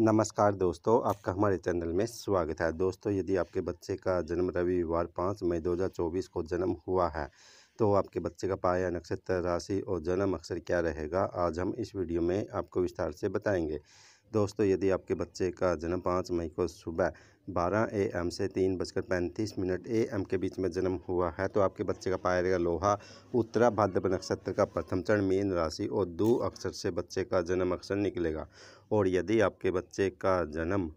नमस्कार दोस्तों, आपका हमारे चैनल में स्वागत है। दोस्तों, यदि आपके बच्चे का जन्म रविवार पाँच मई 2024 को जन्म हुआ है तो आपके बच्चे का पाया नक्षत्र राशि और जन्म अक्षर क्या रहेगा, आज हम इस वीडियो में आपको विस्तार से बताएँगे। दोस्तों, यदि आपके बच्चे का जन्म पाँच मई को सुबह बारह ए एम से तीन बजकर पैंतीस मिनट ए एम के बीच में जन्म हुआ है तो आपके बच्चे का पाया जाएगा लोहा, उत्तरा भाद्रप नक्षत्र का प्रथम चरण, मीन राशि और दो अक्षर से बच्चे का जन्म अक्षर निकलेगा। और यदि आपके बच्चे का जन्म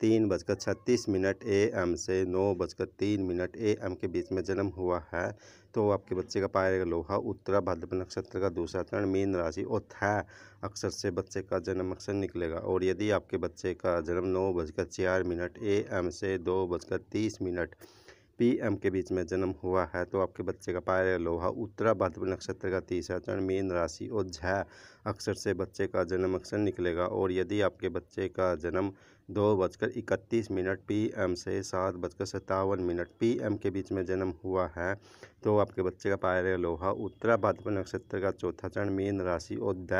तीन बजकर छत्तीस मिनट ए एम से नौ बजकर तीन मिनट ए एम के बीच में जन्म हुआ है। तो आपके बच्चे का पाएगा लोहा, उत्तरा, भाद्रपद नक्षत्र का दूसरा चरण, मीन राशि और थ अक्षर से बच्चे का जन्म अक्षर निकलेगा और यदि आपके बच्चे का जन्म नौ बजकर चार मिनट ए एम से दो बजकर तीस मिनट पी एम के बीच में जन्म हुआ है तो आपके बच्चे का पाया लोहा, उत्तरा भाद्रपद नक्षत्र का तीसरा चरण, मीन राशि और झ अक्षर से बच्चे का जन्म अक्षर निकलेगा। और यदि आपके बच्चे का जन्म दो बजकर इकतीस मिनट पी एम से सात बजकर सत्तावन मिनट पी एम के बीच में जन्म हुआ है तो आपके बच्चे का पाया लोहा, उत्तरा भाद्रपद नक्षत्र का चौथा चरण, मीन राशि और द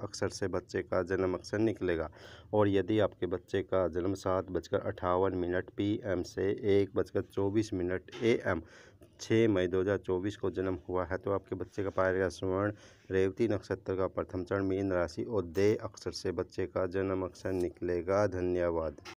अक्षर से बच्चे का जन्म अक्षर निकलेगा। और यदि आपके बच्चे का जन्म सात बजकर अठावन मिनट पी एम से एक बजकर चौबीस मिनट ए एम छः मई 2024 को जन्म हुआ है। तो आपके बच्चे का पाया गया स्वर्ण रेवती नक्षत्र का प्रथम चरण, मीन राशि और दे अक्षर से बच्चे का जन्म अक्षर निकलेगा। धन्यवाद।